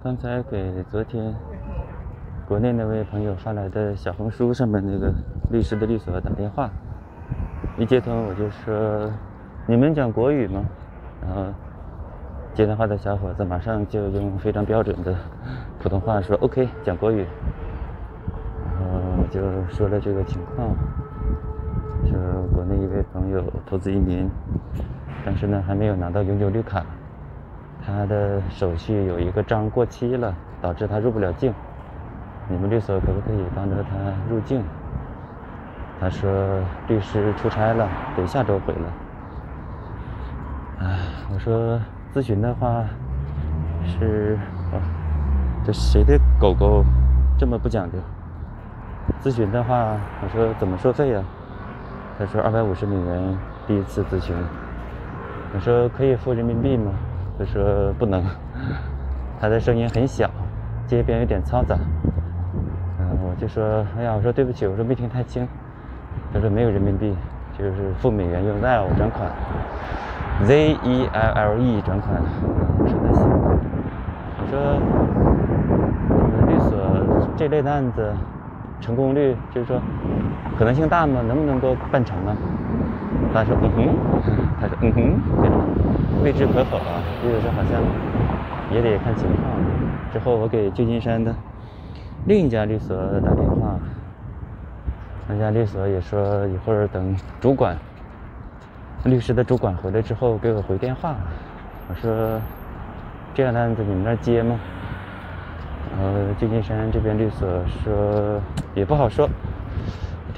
刚才给昨天国内那位朋友发来的小红书上面那个律师的律所打电话，一接通我就说：“你们讲国语吗？”然后接电话的小伙子马上就用非常标准的普通话说：“OK，讲国语。”然后我就说了这个情况，说国内一位朋友投资移民，但是呢还没有拿到永久绿卡。他的手续有一个章过期了，导致他入不了境。你们律所可不可以帮着他入境？他说律师出差了，得下周回来。哎，我说咨询的话是，这谁的狗狗这么不讲究？咨询的话，我说怎么收费呀？他说二百五十美元第一次咨询。我说可以付人民币吗？他说不能，他的声音很小，街边有点嘈杂。嗯，我就说，哎呀，我说对不起，我说没听太清。他说没有人民币，就是付美元用 Zell 转款，Z E L L E 转款。我说那行。我说，律所这类的案子，成功率就是说可能性大吗？能不能够办成啊？他说嗯哼，他说嗯哼。未知可否啊，意思是好像也得看情况。之后我给旧金山的另一家律所打电话，那家律所也说一会儿等主管律师的主管回来之后给我回电话。我说这样的案子你们那儿接吗？呃，旧金山这边律所说也不好说，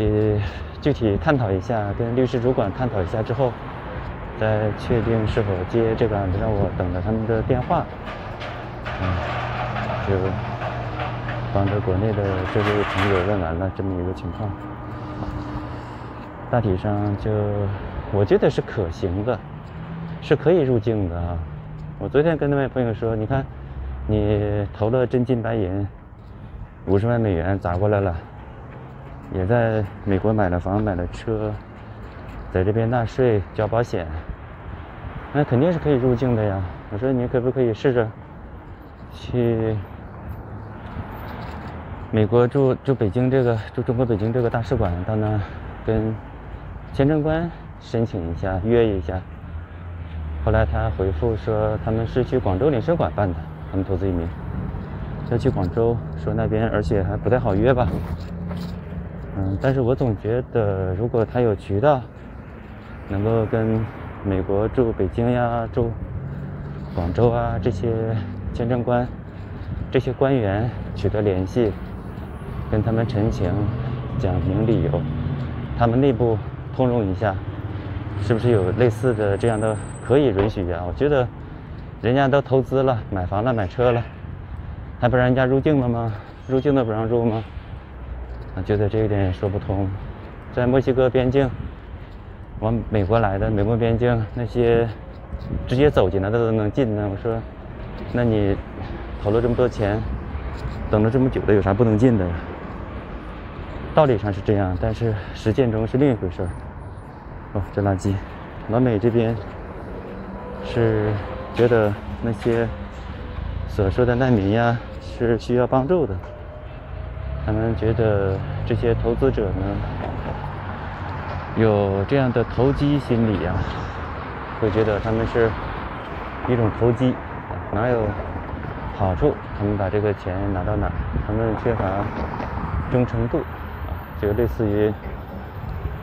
得具体探讨一下，跟律师主管探讨一下之后。再确定是否接这个案子，让我等着他们的电话。嗯，就帮着国内的这位朋友问完了这么一个情况。大体上就我觉得是可行的，是可以入境的啊。我昨天跟那位朋友说，你看，你投了真金白银五十万美元砸过来了，也在美国买了房买了车，在这边纳税交保险。那肯定是可以入境的呀！我说你可不可以试着去美国驻驻北京这个驻中国北京这个大使馆到那跟签证官申请一下约一下。后来他回复说他们是去广州领事馆办的，他们投资移民要去广州，说那边而且还不太好约吧。嗯，但是我总觉得如果他有渠道能够跟。美国驻北京呀，驻广州啊，这些签证官、这些官员取得联系，跟他们陈情，讲明理由，他们内部通融一下，是不是有类似的这样的可以允许呀？我觉得，人家都投资了，买房了，买车了，还不让人家入境了吗？入境都不让入吗？我觉得这一点也说不通，在墨西哥边境。往美国来的，美国边境那些直接走进来的都能进呢。我说，那你投了这么多钱，等了这么久的，有啥不能进的？道理上是这样，但是实践中是另一回事儿。哦，这垃圾，老美这边是觉得那些所说的难民呀是需要帮助的，他们觉得这些投资者呢。有这样的投机心理啊，会觉得他们是一种投机，哪有好处？他们把这个钱拿到哪？他们缺乏忠诚度啊，就类似于，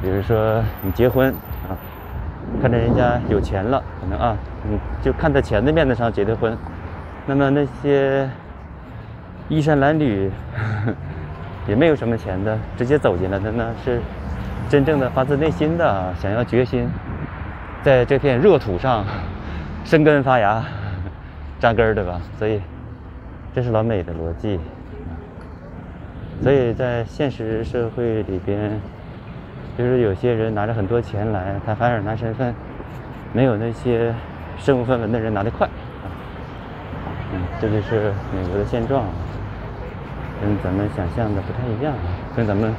比如说你结婚啊，看着人家有钱了，可能啊，你就看在钱的面子上结的婚，那么那些衣衫褴褛，也没有什么钱的，直接走进来的呢是。真正的发自内心的想要决心，在这片热土上 生根发芽、扎根儿，对吧？所以这是老美的逻辑。所以在现实社会里边，就是有些人拿着很多钱来，他反而拿身份没有那些身无分文的人拿得快。嗯，这就是美国的现状，跟咱们想象的不太一样，跟咱们。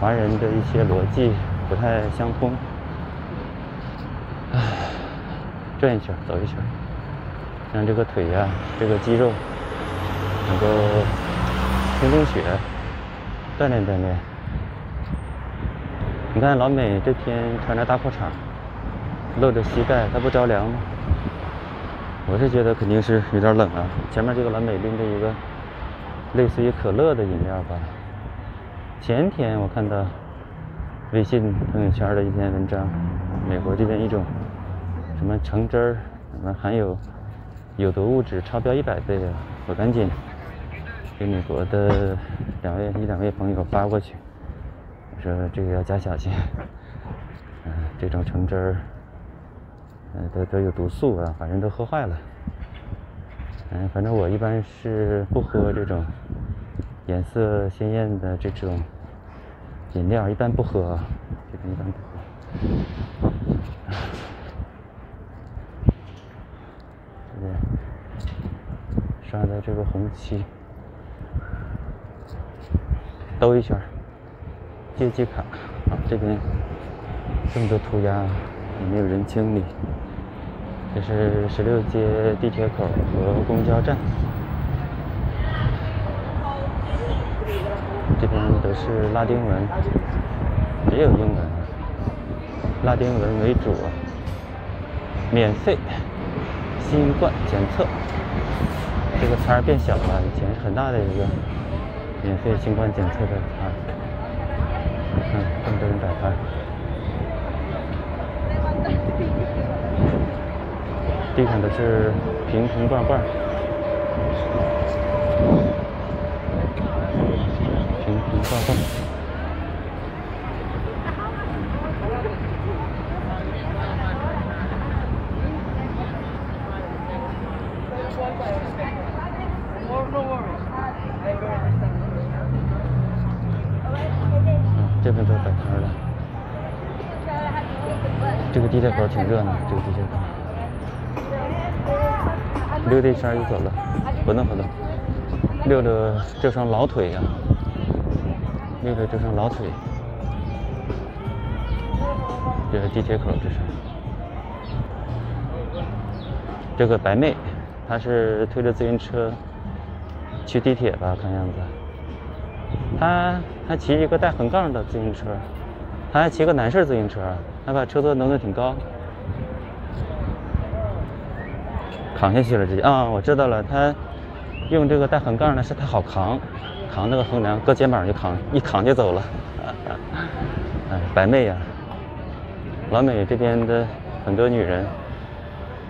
华人的一些逻辑不太相通，唉，转一圈，走一圈，让这个腿呀，这个肌肉能够冰冰雪，锻炼锻炼。你看老美这天穿着大裤衩，露着膝盖，他不着凉吗？我是觉得肯定是有点冷啊。前面这个老美拎着一个类似于可乐的饮料吧。前天我看到微信朋友圈的一篇文章，美国这边一种什么橙汁儿，什么含有有毒物质超标一百倍的，我赶紧给美国的两位一两位朋友发过去，我说这个要加小心，嗯，这种橙汁儿。嗯，都都有毒素啊，把人都喝坏了。嗯，反正我一般是不喝这种颜色鲜艳的这种饮料，一般不喝，这个一般不喝。这边刷的这个红旗，兜一圈，借记卡。啊，这边这么多涂鸦，也没有人清理。这是十六街地铁口和公交站，这边都是拉丁文，也有英文，拉丁文为主。免费新冠检测，这个摊儿变小了，以前是很大的一个免费新冠检测的摊。看，这么多人摆摊。地上都是瓶瓶罐罐，瓶瓶罐罐。这边都摆摊了。这个地铁口挺热闹，这个地铁口。溜达一圈就走了，活动活动，溜溜这双老腿呀，溜溜这双老腿。这是地铁口，这是。这个白妹，她是推着自行车去地铁吧？看样子。她还骑一个带横杠的自行车，她还骑个男士自行车，还把车座弄得挺高。扛下去了，直接啊！我知道了，他用这个带横杠的是他好扛，扛那个横梁，搁肩膀就扛，一扛就走了。哎，白妹呀，老美这边的很多女人，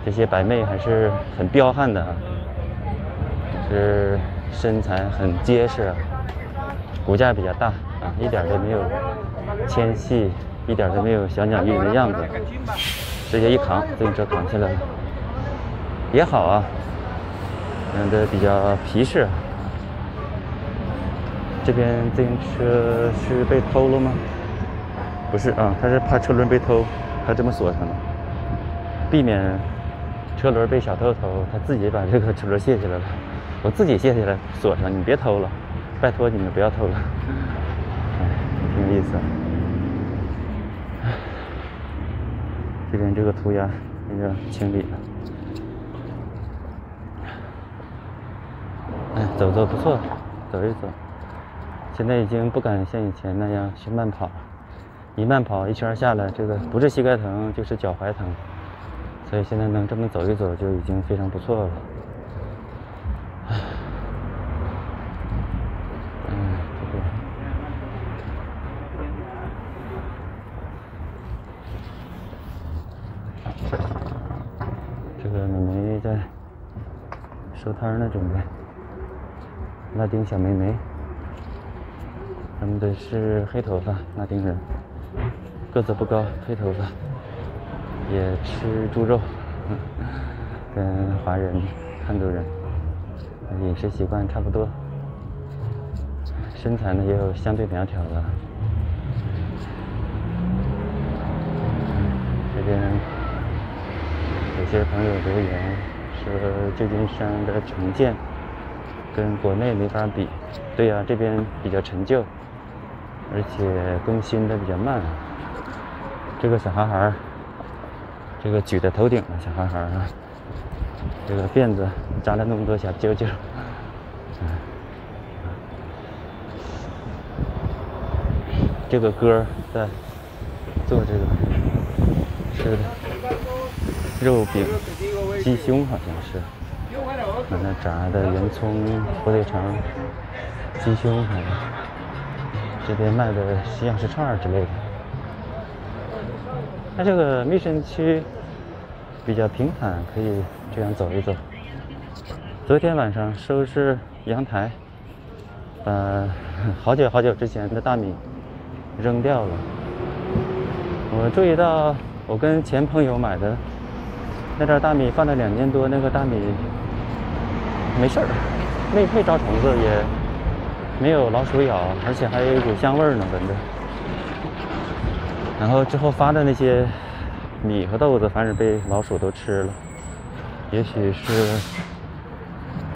这些白妹还是很彪悍的啊，是身材很结实，骨架比较大啊，一点都没有纤细，一点都没有小鸟依人的样子，直接一扛，自行车扛起来了。也好啊，养的比较皮实。这边自行车是被偷了吗？不是啊，他是怕车轮被偷，他这么锁上了，避免车轮被小偷偷，他自己把这个车轮卸下来了。我自己卸下来锁上，你别偷了，拜托你们不要偷了。哎，挺有意思。这边这个涂鸦那个清理了。哎，走走不错，走一走。现在已经不敢像以前那样去慢跑了，一慢跑一圈下来，这个不是膝盖疼就是脚踝疼，所以现在能这么走一走就已经非常不错了。哎，嗯，这个美眉在收摊呢，准备。拉丁小妹妹，他们都是黑头发，拉丁人，个子不高，黑头发，也吃猪肉，跟华人、汉族人饮食习惯差不多，身材呢也有相对苗条的。这边有些朋友留言说旧金山的重建。跟国内没法比，对呀，这边比较陈旧，而且更新的比较慢。这个小孩孩，这个举在头顶的小孩孩啊，这个辫子扎了那么多小揪揪，这个哥在做这个吃的肉饼鸡胸，好像是，把那炸的圆葱、火腿肠、鸡胸，还有这边卖的西洋式串儿之类的。它这个密审区比较平坦，可以这样走一走。昨天晚上收拾阳台，把好久好久之前的大米。扔掉了。我注意到，我跟前朋友买的那袋大米放了两年多，那个大米没事儿，没没招虫子，也没有老鼠咬，而且还有一股香味儿呢，闻着。然后之后发的那些米和豆子，反正被老鼠都吃了。也许是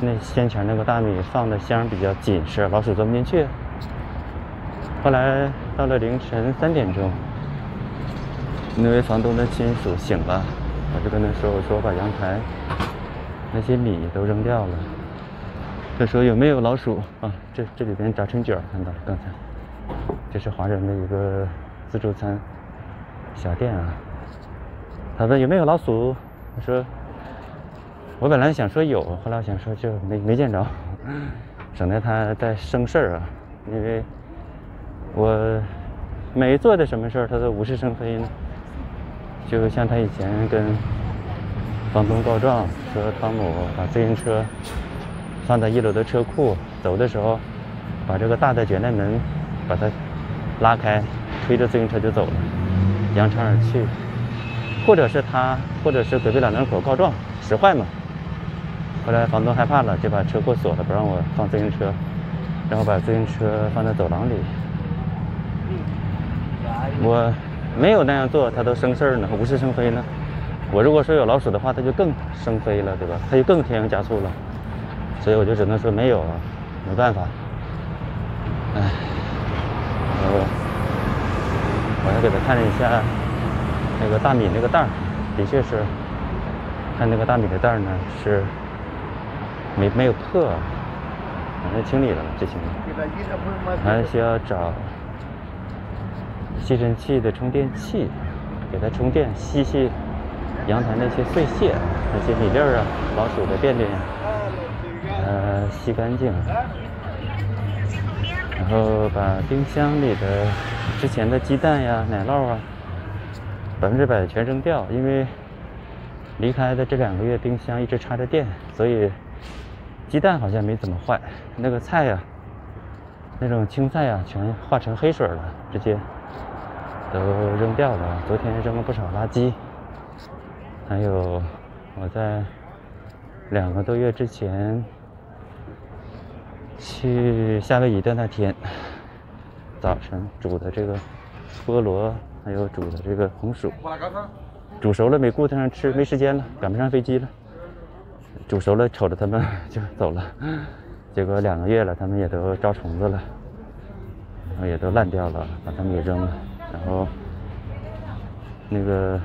那先前那个大米放的箱比较紧实，老鼠钻不进去。后来到了凌晨三点钟，那位房东的亲属醒了，我就跟他说：“我说我把阳台那些米都扔掉了。”他说：“有没有老鼠啊？这这里边炸春卷看到了，刚才这是华人的一个自助餐小店啊。”他问有没有老鼠，我说：“我本来想说有，后来我想说就没没见着，省得他再生事儿啊，因为。”我没做的什么事儿，他都无事生非呢。就像他以前跟房东告状，说汤姆把自行车放在一楼的车库，走的时候把这个大的卷帘门把它拉开，推着自行车就走了，扬长而去。或者是他，或者是隔壁老两口告状使坏嘛。后来房东害怕了，就把车库锁了，不让我放自行车，然后把自行车放在走廊里。我没有那样做，他都生事儿呢，无事生非呢。我如果说有老鼠的话，它就更生飞了，对吧？它就更添油加醋了。所以我就只能说没有，没办法。哎，我我还给他看了一下那个大米那个袋儿，的确是，看那个大米的袋儿呢是没没有破，反正清理了就行了。还需要找。吸尘器的充电器，给它充电，吸吸阳台那些碎屑、那些米粒儿啊、老鼠的便便呀，呃，吸干净。然后把冰箱里的之前的鸡蛋呀、奶酪啊，百分之百全扔掉，因为离开的这两个月冰箱一直插着电，所以鸡蛋好像没怎么坏。那个菜呀，那种青菜呀，全化成黑水了，直接。都扔掉了。昨天扔了不少垃圾，还有我在两个多月之前去夏威夷的那天，早晨煮的这个菠萝，还有煮的这个红薯，煮熟了没顾得上吃，没时间了，赶不上飞机了。煮熟了，瞅着他们 就走了。结果两个月了，他们也都招虫子了，然后也都烂掉了，把它们给扔了。然后，那个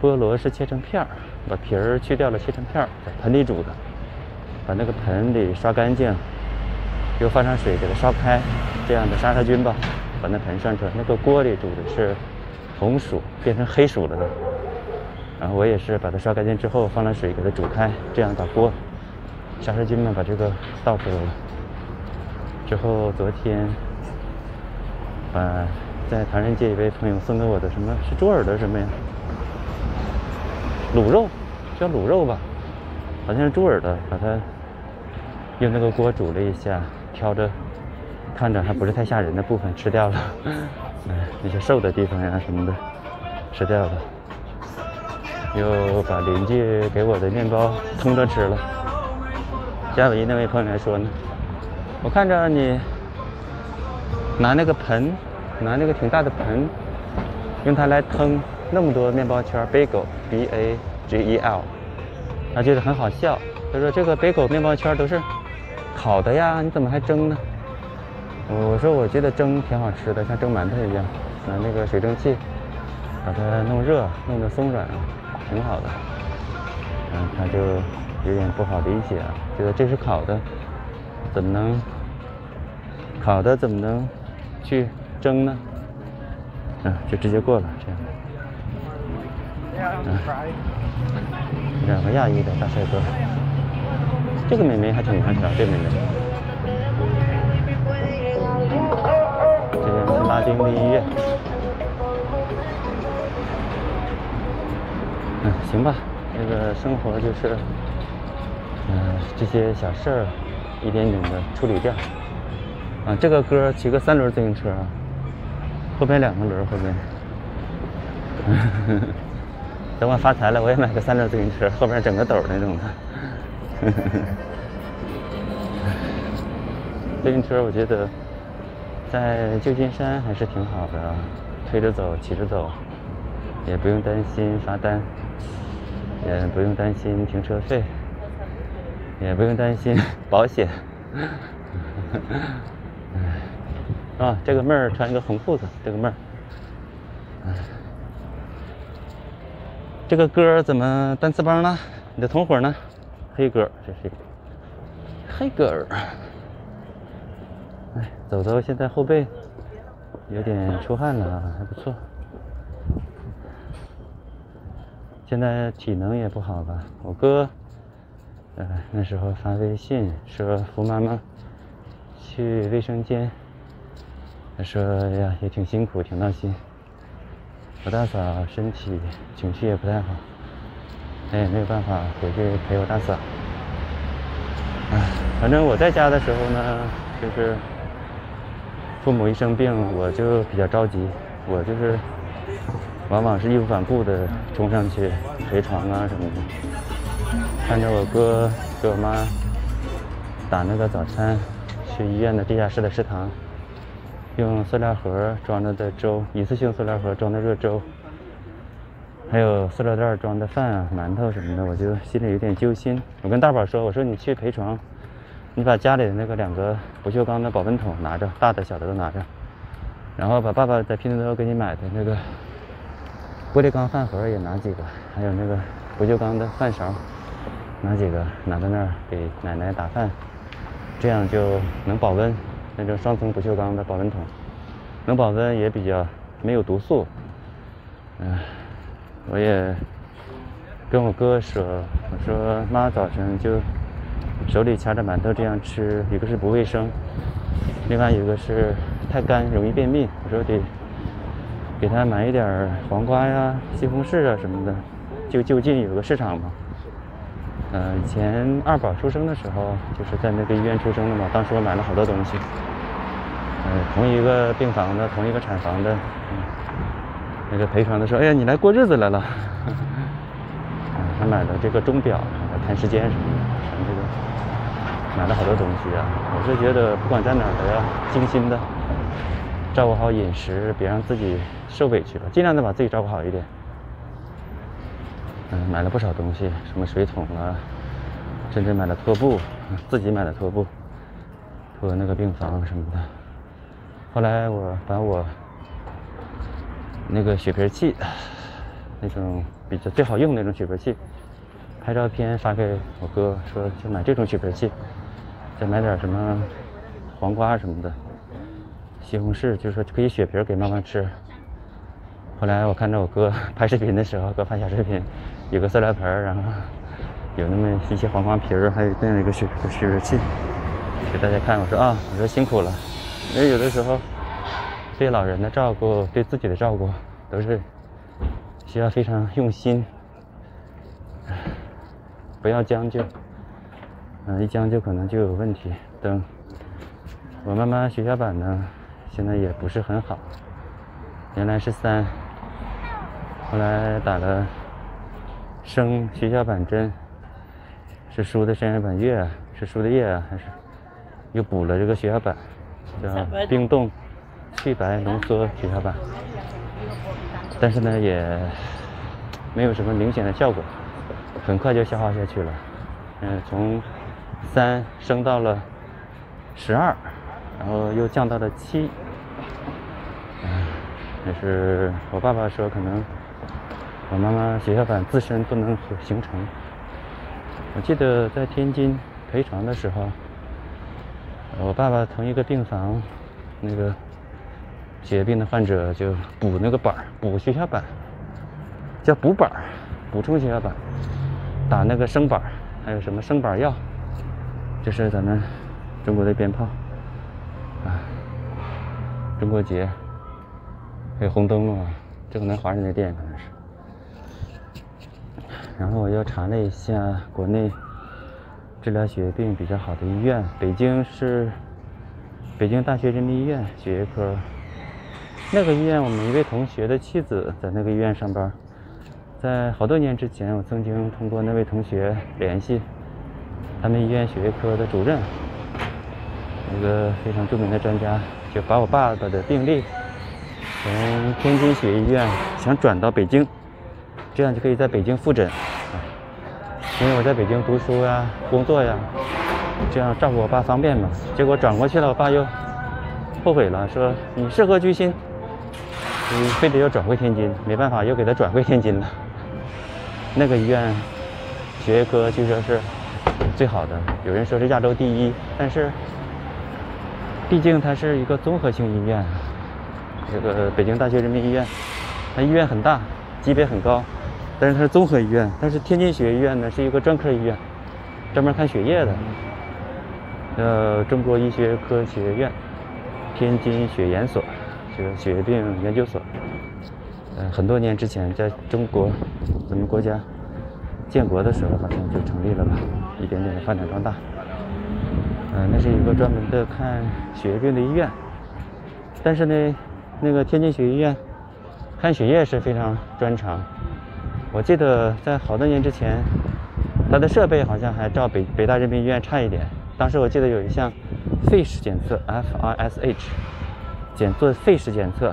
菠萝是切成片儿，把皮儿去掉了，切成片儿，在盆里煮的。把那个盆里刷干净，又放上水给它烧开，这样的杀杀菌吧。把那盆涮出来。那个锅里煮的是红薯，变成黑薯了的。然后我也是把它刷干净之后，放了水给它煮开，这样把锅杀杀菌嘛，把这个倒出来了。之后昨天把。在唐人街，一位朋友送给我的什么是猪耳朵什么呀？卤肉，叫卤肉吧，好像是猪耳朵，把它用那个锅煮了一下，挑着看着还不是太吓人的部分吃掉了，哎，那些瘦的地方呀什么的吃掉了，又把邻居给我的面包通着吃了。夏威夷那位朋友还说呢，我看着你拿那个盆。拿那个挺大的盆，用它来腾那么多面包圈，bagel，b a g e l，他觉得很好笑。他说这个 bagel 面包圈都是烤的呀，你怎么还蒸呢？我说我觉得蒸挺好吃的，像蒸馒头一样，拿那个水蒸气把它弄热，弄得松软，挺好的。嗯，他就有点不好理解，觉得这是烤的，怎么能烤的怎么能去蒸呢？嗯，就直接过了这样。嗯，两个亚裔的大帅哥，这个美眉还挺苗条，这美眉。这边是拉丁的音乐。嗯，行吧，这个生活就是，嗯，这些小事儿，一点点的处理掉。啊，这个哥骑个三轮自行车，后边两个轮后边。等我发财了，我也买个三轮自行车，后边整个斗那种的。自行车我觉得在旧金山还是挺好的，推着走，骑着走，也不用担心罚单，也不用担心停车费，也不用担心 保险。啊，这个妹儿穿一个红裤子，这个妹儿。这个哥怎么单词帮呢？你的同伙呢？黑哥，这是黑哥。哎，走走，现在后背有点出汗了，还不错。现在体能也不好吧？我哥，呃，那时候发微信说扶妈妈去卫生间，他说呀也挺辛苦，挺闹心。我大嫂身体情绪也不太好，她也没有办法回去陪我大嫂。唉，反正我在家的时候呢，就是父母一生病，我就比较着急，我就是往往是义无反顾的冲上去陪床啊什么的，看着我哥给我妈打那个早餐，去医院的地下室的食堂。用塑料盒装着的粥，一次性塑料盒装的热粥，还有塑料袋装的饭啊、馒头什么的，我就心里有点揪心。我跟大宝说：“我说你去陪床，你把家里的那个两个不锈钢的保温桶拿着，大的小的都拿着，然后把爸爸在拼多多给你买的那个玻璃钢饭盒也拿几个，还有那个不锈钢的饭勺拿几个，拿到那儿给奶奶打饭，这样就能保温。”那种双层不锈钢的保温桶，能保温也比较没有毒素。嗯，我也跟我哥说，我说妈早晨就手里掐着馒头这样吃，一个是不卫生，另外一个是太干容易便秘。我说得给他买一点黄瓜呀、西红柿啊什么的，就就近有个市场嘛。嗯，以前二宝出生的时候就是在那个医院出生的嘛，当时我买了好多东西。嗯，同一个病房的，同一个产房的，那个陪床的说：“哎呀，你来过日子来了。”嗯，还买了这个钟表，看时间什么的，全这个买了好多东西啊。我是觉得不管在哪儿都要精心的照顾好饮食，别让自己受委屈吧，尽量的把自己照顾好一点。嗯，买了不少东西，什么水桶啊，甚至买了拖布，自己买的拖布，拖那个病房什么的。后来我把我那个雪瓶器，那种比较最好用那种雪瓶器，拍照片发给我哥，说就买这种雪瓶器，再买点什么黄瓜什么的，西红柿，就是说可以雪瓶给妈妈吃。后来我看着我哥拍视频的时候，哥拍小视频。有个塑料盆，然后有那么一些黄瓜皮儿，还有这样一个血血热器，给大家看。我说啊，我说辛苦了，因为有的时候对老人的照顾，对自己的照顾，都是需要非常用心，不要将就，嗯，一将就可能就有问题。等我妈妈血小板呢，现在也不是很好，原来是三，后来打了。生血小板针。是输的生小板液，是输的液啊，还是又补了这个血小板，叫冰冻去白浓缩血小板，但是呢也没有什么明显的效果，很快就消化下去了。嗯，从三升到了十二，然后又降到了七，嗯，但是我爸爸说可能。我妈妈血小板自身不能形成。我记得在天津陪床的时候，我爸爸同一个病房，那个血液病的患者就补那个板，补血小板，叫补板，补充血小板，打那个生板，还有什么生板药，这是咱们中国的鞭炮啊，中国结，还有红灯笼啊，这可能华人的店可能是。然后我又查了一下国内。治疗血液病比较好的医院，北京是北京大学人民医院血液科。那个医院，我们一位同学的妻子在那个医院上班。在好多年之前，我曾经通过那位同学联系他们医院血液科的主任，一个非常著名的专家，就把我爸爸的病历从天津血液医院想转到北京，这样就可以在北京复诊。因为我在北京读书呀、工作呀，这样照顾我爸方便嘛。结果转过去了，我爸又后悔了，说你适合居心，你非得要转回天津，没办法，又给他转回天津了。那个医院血液科据说是最好的，有人说是亚洲第一，但是毕竟它是一个综合性医院，这个北京大学人民医院，它医院很大，级别很高。但是它是综合医院，但是天津血液医院呢是一个专科医院，专门看血液的。呃，中国医学科学院天津血研所，这个血液病研究所。呃，很多年之前，在中国咱们国家建国的时候，好像就成立了吧，一点点的发展壮大。嗯，那是一个专门的看血液病的医院。但是呢，那个天津血液医院看血液是非常专长。我记得在好多年之前，它的设备好像还照北北大人民医院差一点。当时我记得有一项肺室检测 （FRSH） 检做肺室检测，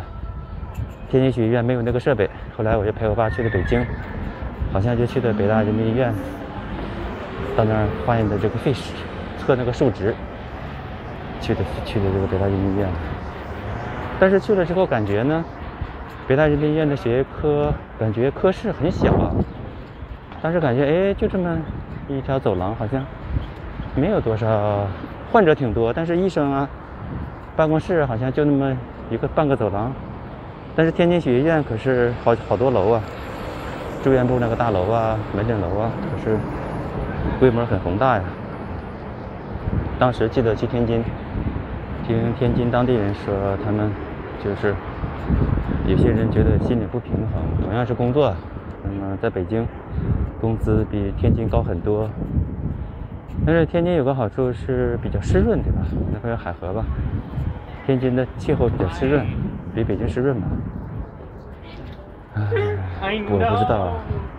天津血液医院没有那个设备。后来我就陪我爸去了北京，好像就去的北大人民医院，到那儿化验的这个肺室，测那个数值，去的去的这个北大人民医院。但是去了之后感觉呢？北大人民医院的血液科感觉科室很小，当时感觉哎，就这么一条走廊，好像没有多少患者，挺多，但是医生啊，办公室好像就那么一个半个走廊。但是天津血液院可是好好多楼啊，住院部那个大楼啊，门诊楼啊，可是规模很宏大呀。当时记得去天津，听天津当地人说，他们就是。有些人觉得心里不平衡，同样是工作，那么在北京，工资比天津高很多。但是天津有个好处是比较湿润，对吧？那块有海河吧。天津的气候比较湿润，比北京湿润吧。我不知道，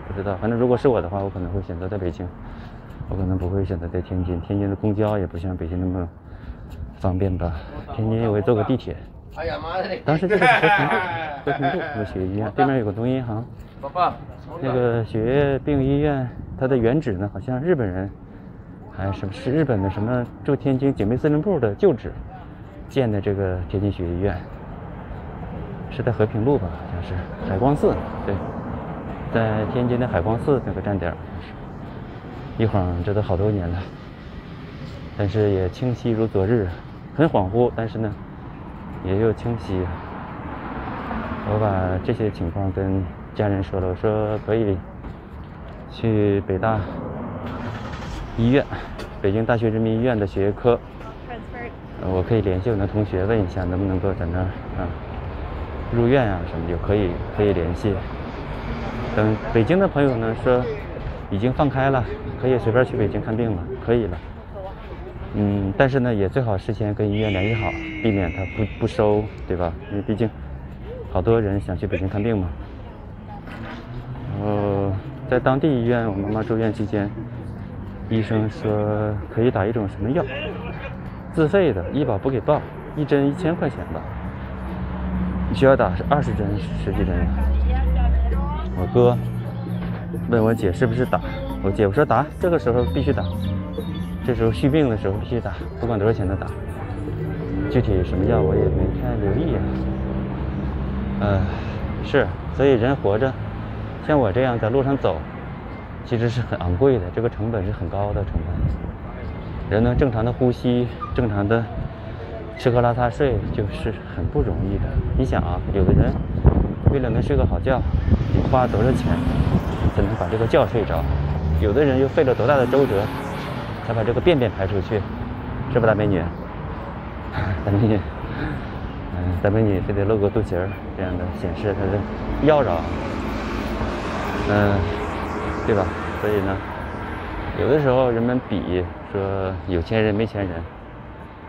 不知道。反正如果是我的话，我可能会选择在北京，我可能不会选择在天津。天津的公交也不像北京那么方便吧？天津我也坐过地铁。哎呀妈的！当时就是和平 路，和平路那个血液医院对面有个农银行。那个血液病医院，它的原址呢，好像日本人，还什么是日本的什么驻天津警备司令部的旧址建的这个天津血液医院，是在和平路吧？好像是海光寺，对，在天津的海光寺那个站点。一晃这都好多年了，但是也清晰如昨日，很恍惚，但是呢。也有清晰。我把这些情况跟家人说了，我说可以去北大医院，北京大学人民医院的血液科，我可以联系我的同学问一下，能不能够在那儿啊入院啊什么就可以可以联系。等北京的朋友呢说已经放开了，可以随便去北京看病了，可以了。嗯，但是呢，也最好事先跟医院联系好，避免他不不收，对吧？因为毕竟好多人想去北京看病嘛。呃，在当地医院，我妈妈住院期间，医生说可以打一种什么药，自费的，医保不给报，一针一千块钱吧。你需要打是二十针十几针。我哥问我姐是不是打，我姐我说打，这个时候必须打。这时候续病的时候必须打，不管多少钱都打。具体什么药我也没太留意啊。呃，是，所以人活着，像我这样在路上走，其实是很昂贵的，这个成本是很高的成本。人能正常的呼吸，正常的吃喝拉撒睡，就是很不容易的。你想啊，有的人为了能睡个好觉，得花多少钱才能把这个觉睡着？有的人又费了多大的周折，才把这个便便排出去，是不，大美女？大美女，嗯，大美女非得露个肚脐儿，这样的显示她的妖娆，嗯，对吧？所以呢，有的时候人们比说有钱人没钱人，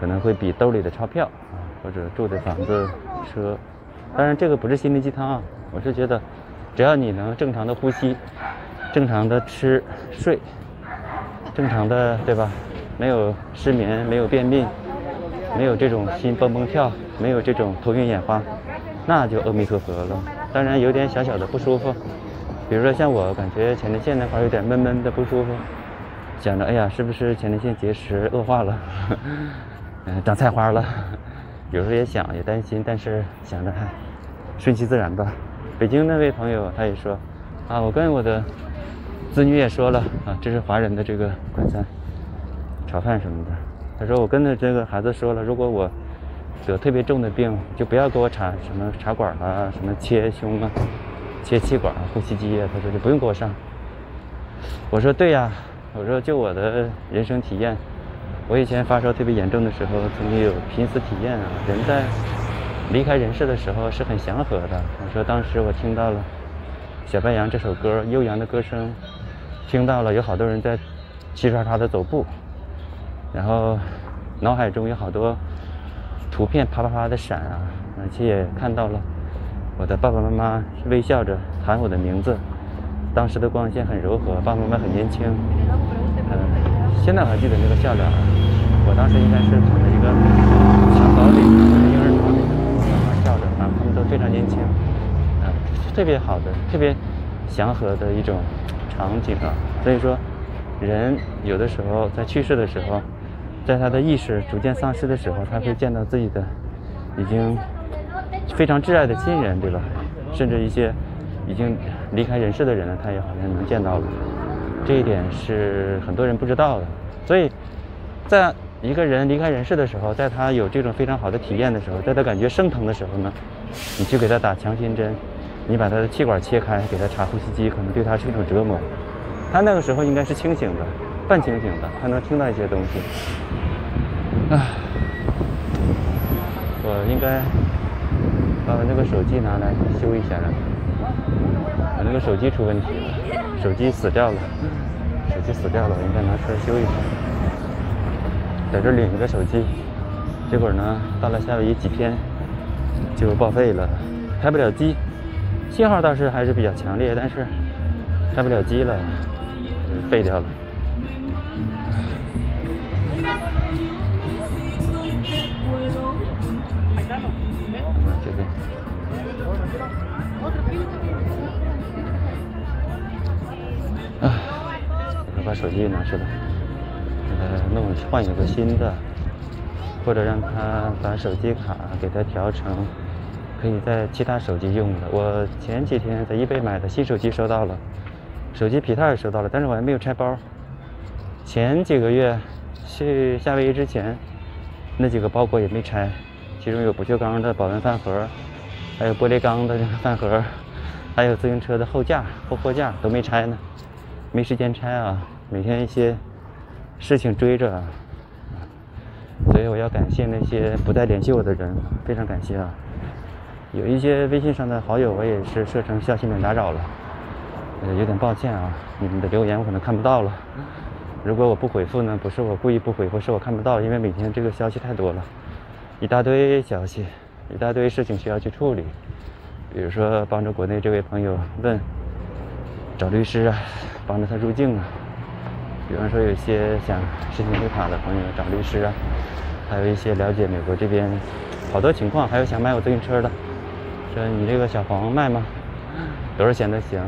可能会比兜里的钞票啊，或者住的房子、车。当然，这个不是心灵鸡汤啊，我是觉得，只要你能正常的呼吸。正常的吃睡，正常的对吧？没有失眠，没有便秘，没有这种心蹦蹦跳，没有这种头晕眼花，那就阿弥陀佛了。当然有点小小的不舒服，比如说像我感觉前列腺那块有点闷闷的不舒服，想着哎呀是不是前列腺结石恶化了，嗯 长菜花了，有时候也想也担心，但是想着还顺其自然吧。北京那位朋友他也说啊，我跟我的。子女也说了啊，这是华人的这个快餐，炒饭什么的。他说我跟着这个孩子说了，如果我得特别重的病，就不要给我插什么插管啊，什么切胸啊、切气管、呼吸机啊。他说就不用给我上。我说对呀，我说就我的人生体验，我以前发烧特别严重的时候，曾经有濒死体验啊。人在离开人世的时候是很祥和的。我说当时我听到了《小白杨》这首歌，悠扬的歌声。听到了，有好多人在齐刷刷的走步，然后脑海中有好多图片啪啪啪的闪啊，而且也看到了我的爸爸妈妈微笑着喊我的名字，当时的光线很柔和，爸爸妈妈很年轻，嗯，现在还记得那个笑脸，我当时应该是躺在一个襁褓里，婴儿床里，妈妈笑着啊，他们都非常年轻，啊，特别好的，特别祥和的一种。场景啊，所以说，人有的时候在去世的时候，在他的意识逐渐丧失的时候，他会见到自己的已经非常挚爱的亲人，对吧？甚至一些已经离开人世的人呢，他也好像能见到了。这一点是很多人不知道的。所以，在一个人离开人世的时候，在他有这种非常好的体验的时候，在他感觉生疼的时候呢，你去给他打强心针。你把他的气管切开，给他插呼吸机，可能对他是一种折磨。他那个时候应该是清醒的，半清醒的，他能听到一些东西。唉，我应该把我那个手机拿来修一下了。我那个手机出问题了，手机死掉了，手机死掉了，我应该拿出来修一下。在这领一个手机，结果呢，到了夏威夷几天就报废了，开不了机。信号倒是还是比较强烈，但是开不了机了，废掉了。这边，啊，把手机拿出来，呃，弄换一个新的，或者让他把手机卡给他调成。可以在其他手机用的。我前几天在易贝买的新手机收到了，手机皮套也收到了，但是我还没有拆包。前几个月去夏威夷之前，那几个包裹也没拆，其中有不锈钢的保温饭盒，还有玻璃钢的饭盒，还有自行车的后架、后货架都没拆呢，没时间拆啊，每天一些事情追着，所以我要感谢那些不再联系我的人，非常感谢啊。有一些微信上的好友，我也是设成消息免打扰了，呃，有点抱歉啊，你们的留言我可能看不到了。如果我不回复呢，不是我故意不回复，是我看不到，因为每天这个消息太多了，一大堆消息，一大堆事情需要去处理。比如说帮着国内这位朋友问找律师啊，帮着他入境啊。比方说有些想申请绿卡的朋友找律师啊，还有一些了解美国这边好多情况，还有想买我自行车的。说你这个小黄卖吗？多少钱都行。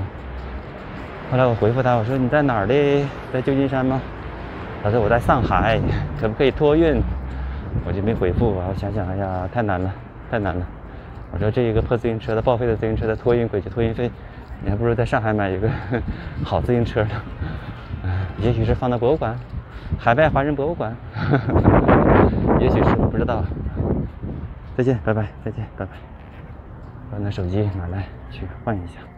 后来我回复他，我说你在哪儿的？在旧金山吗？他说我在上海，可不可以托运？我就没回复。我想想，哎呀，太难了，太难了。我说这一个破自行车的报废的自行车的托运回去托运费，你还不如在上海买一个 好自行车呢。也许是放到博物馆，海外华人博物馆，也许是不知道。再见，拜拜，再见，拜拜。把那手机拿来去换一下。